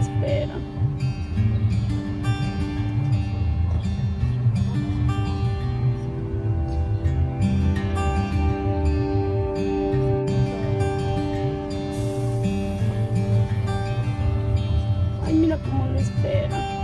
espera. Ai, mira como me espera.